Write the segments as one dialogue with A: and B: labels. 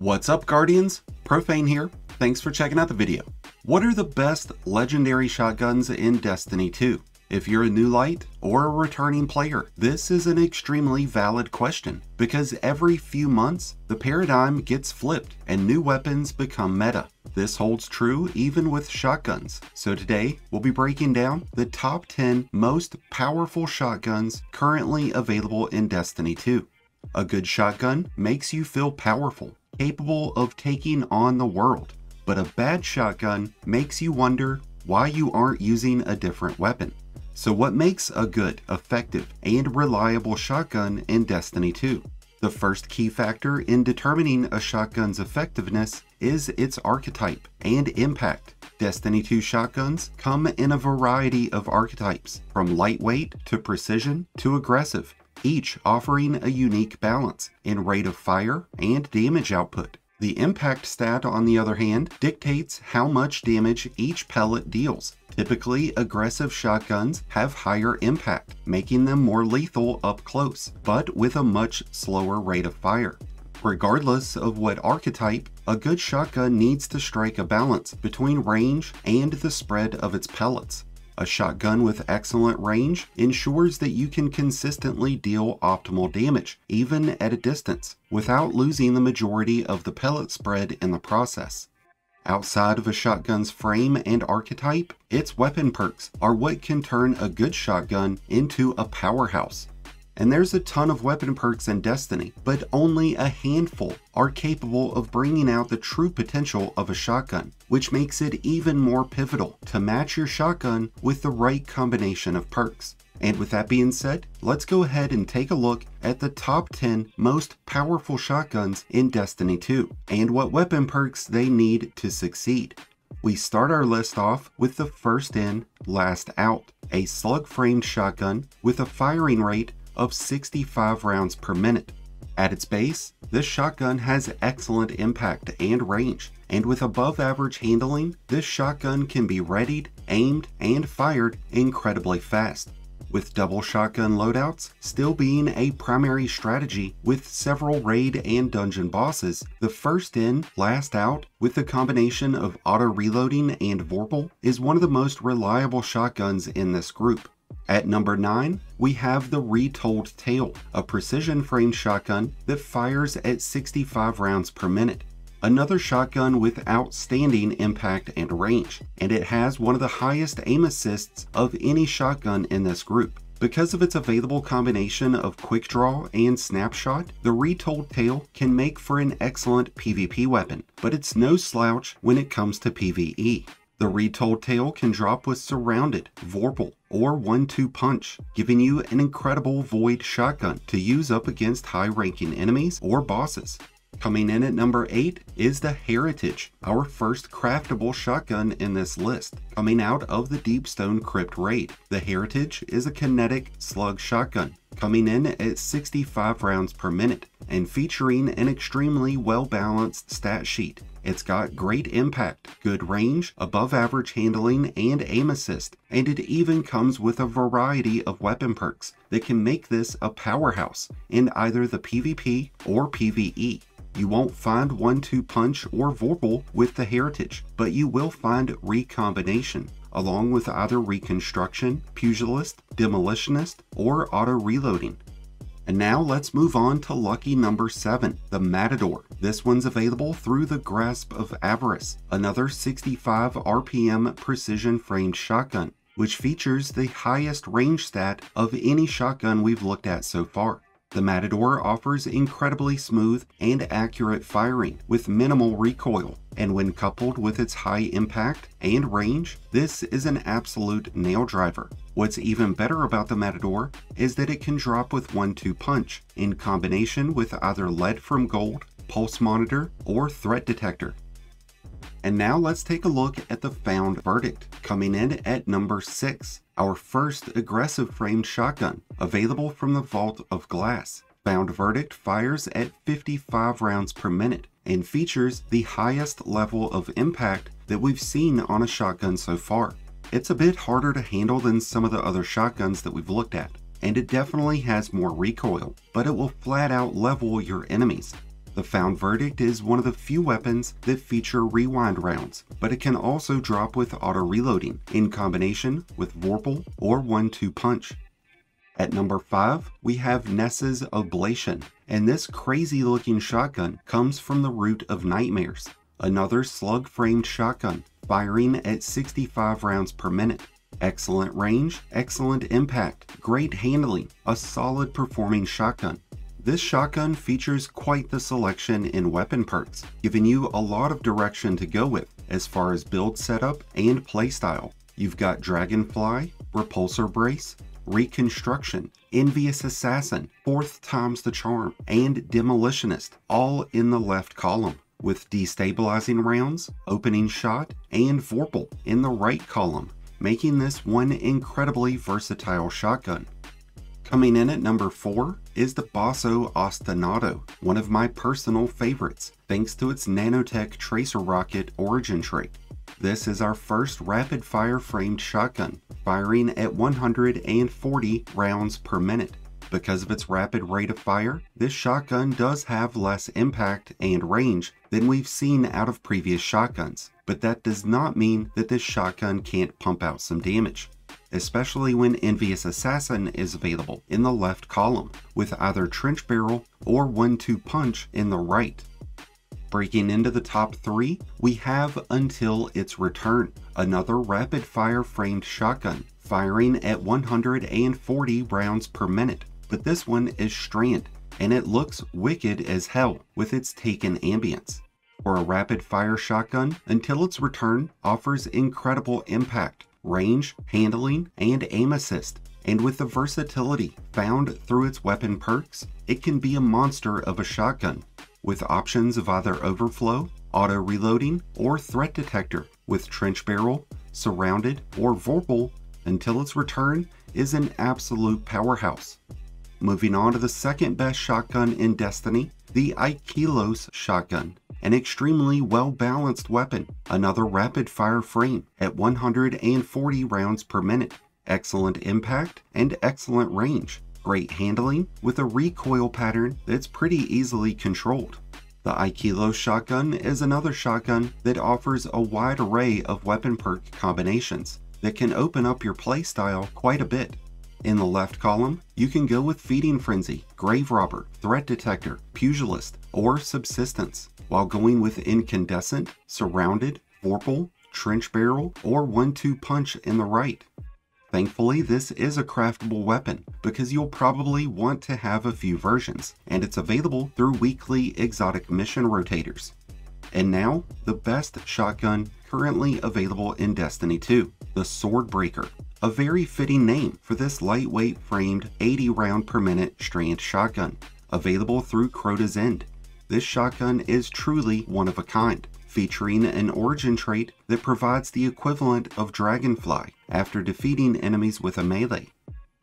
A: What's up Guardians? Profane here. Thanks for checking out the video. What are the best legendary shotguns in Destiny 2? If you're a new light or a returning player, this is an extremely valid question because every few months the paradigm gets flipped and new weapons become meta. This holds true even with shotguns. So today we'll be breaking down the top 10 most powerful shotguns currently available in Destiny 2. A good shotgun makes you feel powerful, capable of taking on the world, but a bad shotgun makes you wonder why you aren't using a different weapon. So what makes a good, effective, and reliable shotgun in Destiny 2? The first key factor in determining a shotgun's effectiveness is its archetype and impact. Destiny 2 shotguns come in a variety of archetypes, from lightweight to precision to aggressive, each offering a unique balance in rate of fire and damage output. The impact stat, on the other hand, dictates how much damage each pellet deals. Typically, aggressive shotguns have higher impact, making them more lethal up close, but with a much slower rate of fire. Regardless of what archetype, a good shotgun needs to strike a balance between range and the spread of its pellets. A shotgun with excellent range ensures that you can consistently deal optimal damage, even at a distance, without losing the majority of the pellet spread in the process. Outside of a shotgun's frame and archetype, its weapon perks are what can turn a good shotgun into a powerhouse. And there's a ton of weapon perks in Destiny, but only a handful are capable of bringing out the true potential of a shotgun, which makes it even more pivotal to match your shotgun with the right combination of perks. And with that being said, let's go ahead and take a look at the top 10 most powerful shotguns in Destiny 2 and what weapon perks they need to succeed. We start our list off with the first in, last out, a slug framed shotgun with a firing rate of 65 rounds per minute. At its base, this shotgun has excellent impact and range, and with above average handling, this shotgun can be readied, aimed, and fired incredibly fast. With double shotgun loadouts still being a primary strategy with several raid and dungeon bosses, the first in, last out with the combination of auto reloading and Vorpal is one of the most reliable shotguns in this group. At number 9, we have the Retold Tale, a precision frame shotgun that fires at 65 rounds per minute. Another shotgun with outstanding impact and range, and it has one of the highest aim assists of any shotgun in this group. Because of its available combination of quick draw and snapshot, the Retold Tale can make for an excellent PvP weapon, but it's no slouch when it comes to PvE. The Retold Tale can drop with Surrounded, Vorpal, or 1-2 Punch, giving you an incredible Void shotgun to use up against high-ranking enemies or bosses. Coming in at number 8 is the Heritage, our first craftable shotgun in this list, coming out of the Deepstone Crypt raid. The Heritage is a kinetic slug shotgun, coming in at 65 rounds per minute, and featuring an extremely well-balanced stat sheet. It's got great impact, good range, above average handling, and aim assist, and it even comes with a variety of weapon perks that can make this a powerhouse in either the PvP or PvE. You won't find 1-2 punch or Vorpal with the Heritage, but you will find Recombination, along with either Reconstruction, Pugilist, Demolitionist, or Auto Reloading. And now let's move on to lucky number 7, the Matador. This one's available through the Grasp of Avarice, another 65 RPM precision framed shotgun, which features the highest range stat of any shotgun we've looked at so far. The Matador offers incredibly smooth and accurate firing with minimal recoil, and when coupled with its high impact and range, this is an absolute nail driver. What's even better about the Matador is that it can drop with 1-2 punch in combination with either lead from gold, pulse monitor, or threat detector. And now let's take a look at the found verdict, coming in at number 6, our first aggressive framed shotgun, available from the Vault of Glass. Found Verdict fires at 55 rounds per minute and features the highest level of impact that we've seen on a shotgun so far. It's a bit harder to handle than some of the other shotguns that we've looked at, and it definitely has more recoil, but it will flat out level your enemies. The Found Verdict is one of the few weapons that feature rewind rounds, but it can also drop with auto reloading in combination with Vorpal or 1-2 punch. At number 5, we have Nessa's Oblation, and this crazy looking shotgun comes from the root of nightmares. Another slug framed shotgun, firing at 65 rounds per minute. Excellent range, excellent impact, great handling, a solid performing shotgun. This shotgun features quite the selection in weapon parts, giving you a lot of direction to go with as far as build setup and playstyle. You've got Dragonfly, Repulsor Brace, Reconstruction, Envious Assassin, Fourth Time's the Charm, and Demolitionist, all in the left column, with Destabilizing Rounds, Opening Shot, and Vorpal in the right column making this one incredibly versatile shotgun. Coming in at number 4 is the Basso Ostinato, one of my personal favorites, thanks to its nanotech tracer rocket origin trait. This is our first rapid fire framed shotgun, firing at 140 rounds per minute. Because of its rapid rate of fire, this shotgun does have less impact and range than we've seen out of previous shotguns, but that does not mean that this shotgun can't pump out some damage especially when Envious Assassin is available in the left column, with either Trench Barrel or 1-2 Punch in the right. Breaking into the top three, we have Until Its Return, another rapid fire framed shotgun, firing at 140 rounds per minute, but this one is Strand, and it looks wicked as hell with its taken ambience. For a rapid fire shotgun, Until Its Return offers incredible impact, range, handling, and aim assist, and with the versatility found through its weapon perks, it can be a monster of a shotgun, with options of either overflow, auto reloading, or threat detector, with trench barrel, surrounded, or vorpal until its return is an absolute powerhouse. Moving on to the second best shotgun in Destiny, the Ikelos shotgun, an extremely well balanced weapon, another rapid fire frame at 140 rounds per minute, excellent impact and excellent range, great handling with a recoil pattern that's pretty easily controlled. The Ikelos shotgun is another shotgun that offers a wide array of weapon perk combinations that can open up your playstyle quite a bit. In the left column, you can go with Feeding Frenzy, Grave Robber, Threat Detector, Pugilist, or Subsistence, while going with Incandescent, Surrounded, Vorpal, Trench Barrel, or 1-2 Punch in the right. Thankfully, this is a craftable weapon because you'll probably want to have a few versions, and it's available through weekly exotic mission rotators. And now, the best shotgun currently available in Destiny 2, the Swordbreaker. A very fitting name for this lightweight framed 80 round per minute strand shotgun, available through Crota's End. This shotgun is truly one of a kind, featuring an origin trait that provides the equivalent of Dragonfly after defeating enemies with a melee.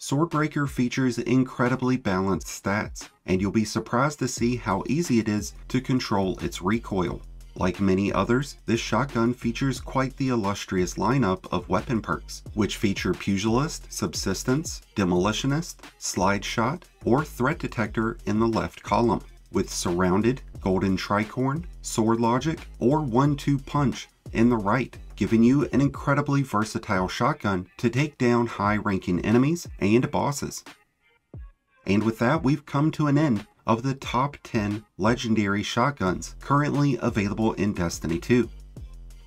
A: Swordbreaker features incredibly balanced stats, and you'll be surprised to see how easy it is to control its recoil. Like many others, this shotgun features quite the illustrious lineup of weapon perks, which feature Pugilist, Subsistence, Demolitionist, Slide Shot, or Threat Detector in the left column, with Surrounded, Golden Tricorn, Sword Logic, or 1-2 Punch in the right, giving you an incredibly versatile shotgun to take down high-ranking enemies and bosses. And with that, we've come to an end of the top 10 legendary shotguns currently available in Destiny 2.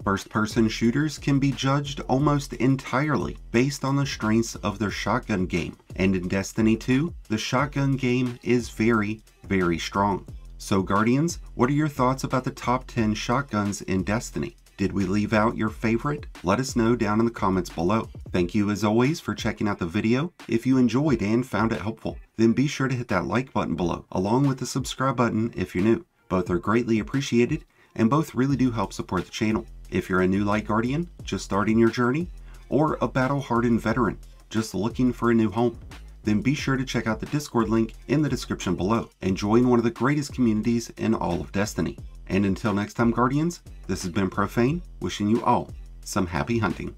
A: First person shooters can be judged almost entirely based on the strengths of their shotgun game, and in Destiny 2, the shotgun game is very, very strong. So, Guardians, what are your thoughts about the top 10 shotguns in Destiny? Did we leave out your favorite? Let us know down in the comments below. Thank you as always for checking out the video. If you enjoyed and found it helpful, then be sure to hit that like button below, along with the subscribe button if you're new. Both are greatly appreciated, and both really do help support the channel. If you're a new Light Guardian, just starting your journey, or a battle-hardened veteran, just looking for a new home, then be sure to check out the Discord link in the description below and join one of the greatest communities in all of Destiny. And until next time, Guardians, this has been Profane, wishing you all some happy hunting.